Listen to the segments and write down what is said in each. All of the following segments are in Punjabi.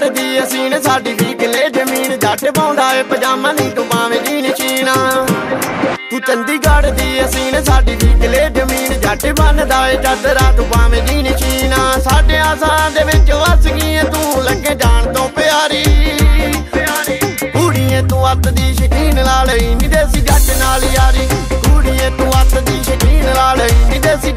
ਸ਼ਕੀਨ ਸਾਡੀ ਵੀ ਕਿਲੇ ਜ਼ਮੀਨ, ਜੱਟ ਪਾਉਂਦਾ ਏ, ਪਜਾਮਾ ਨਹੀਂ ਤੂੰ ਪਾਵੇਂ ਦੀ ਨਸ਼ੀਨਾ ਤੂੰ ਚੰਡੀਗੜ੍ਹ ਦੀ ਅਸੀਨ ਸਾਡੀ ਵੀ ਕਿਲੇ ਜ਼ਮੀਨ, ਜੱਟ ਬੰਨਦਾ ਏ ਚਾਦਰਾ ਤੂੰ ਪਾਵੇਂ ਦੀ ਨਸ਼ੀਨਾ ਸਾਡੇ ਆਸਾਂ ਦੇ ਵਿੱਚ ਵਸ ਗਈ ਤੂੰ ਲੱਗੇ ਜਾਣ ਤੋਂ ਪਿਆਰੀ। ਕੁੜੀਏ, ਤੂੰ ਅੱਤ ਦੀ ਸ਼ਕੀਨ ਲਾਲ ਲਈ, ਨੀ ਦੇਸੀ ਜੱਟ ਨਾਲ ਯਾਰੀ। ਕੁੜੀਏ, ਤੂੰ ਅੱਤ ਦੀ ਸ਼ਕੀਨ ਲਾਲ ਲਈ, ਨੀ ਦੇਸੀ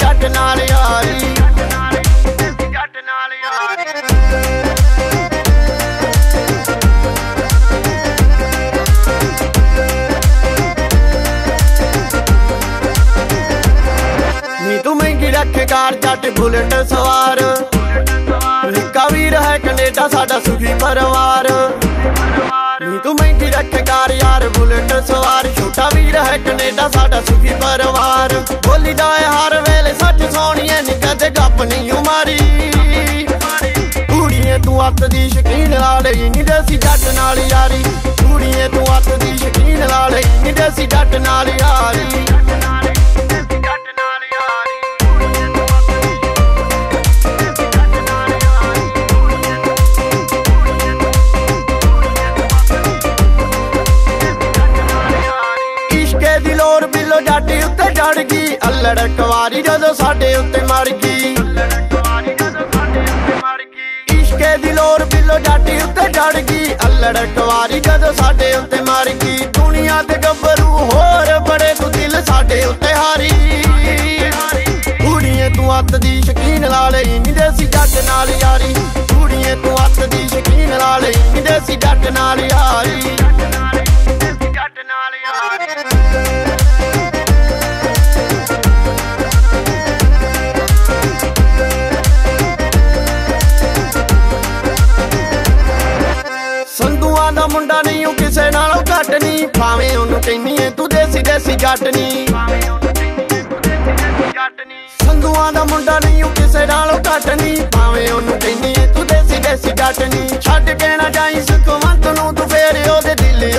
ਤੂੰ ਮਹਿੰਗੀ ਰੱਖੇ ਕਾਰ ਜੱਟ ਬੁਲਟ ਸਵਾਰ। ਰਿਕਾ ਵੀਰ ਹੈ ਕੈਨੇਡਾ, ਸਾਡਾ ਸੁਖੀ ਪਰਿਵਾਰ। ਨੀ ਤੂੰ ਮਹਿੰਗੀ ਰੱਖੇ ਕਾਰ ਯਾਰ, ਬੁਲਟ ਸਵਾਰ। ਛੋਟਾ ਵੀਰ ਹੈ ਕੈਨੇਡਾ, ਸਾਡਾ ਸੁਖੀ ਪਰਿਵਾਰ। ਬੋਲੀ ਦਾ ਹਰ ਵੇਲੇ ਸੱਚ ਸੋਣੀਏ ਨੀ ਕਦੇ ਗੱਪ ਨਹੀਂ ਉਮਾਰੀ। ਕੁੜੀਏ ਤੂੰ ਅੱਤ ਦੀ ਸ਼ਕੀਨ ਲਾ ਲਈ ਨੀ ਦੇਸੀ ਜੱਟ ਨਾਲ ਯਾਰੀ। ਕੁੜੀਏ ਤੂੰ ਅੱਤ ਦੀ ਸ਼ਕੀਨ ਲਾ ਲਈ ਨੀ ਦੇਸੀ ਜੱਟ ਨਾਲ ਯਾਰੀ। ਇਸ਼ਕੇ ਲੋਰ ਬਿੱਲੋ ਜਾਟੀ ਉੱਤੇ ਚੜ ਗਈ। ਅਲੜ ਕੁਵਾਰੀ ਜਦੋਂ ਸਾਡੇ ਉੱਤੇ ਮਰ ਗਈ। ਇਸ਼ਕੇ ਦੀ ਲੋਰ ਬਿੱਲੋ ਜਾਟੀ ਉੱਤੇ ਚੜ ਗਈ। ਅਲੜ ਕੁਵਾਰੀ ਜਦੋਂ ਸਾਡੇ ਉੱਤੇ ਮਰ ਗਈ। ਦੁਨੀਆ ਤੇ ਗੱਭਰੂ ਹੋਰ ਬੜੇ ਤੂੰ ਦਿਲ ਸਾਡੇ ਉੱਤੇ ਹਾਰੀ। ਕੁੜੀਏ ਤੂੰ ਅੱਤ ਦੀ ਸ਼ਕੀਨ ਲਾ ਲਈ ਨੀ ਦੇਸੀ ਜੱਟ ਨਾਲ ਯਾਰੀ। ਕੁੜੀਏ ਤੂੰ ਅੱਤ ਦੀ ਸ਼ਕੀਨ ਲਾ ਲਈ ਨੀ ਦੇਸੀ ਜੱਟ ਨਾਲ ਯਾਰੀ। ਦੇਸੀ ਜੱਟ ਨਹੀਂ ਸੰਧੂਆਂ ਦਾ ਮੁੰਡਾ ਨਹੀਂ ਉਹ ਕਿਸੇ ਨਾਲੋਂ ਘੱਟ ਨਹੀਂ। ਭਾਵੇਂ ਉਹਨੂੰ ਕਹਿੰਨੀ ਏ ਤੂੰ ਦੇਸੀ ਦੇਸੀ ਜੱਟ ਨਹੀਂ ਛੱਡ ਕੇ ਨਾ ਜਾਈ ਸੁਖਵੰਤ ਨੂੰ ਤੂੰ ਫੇਰ ਉਹਦੇ ਦਿਲ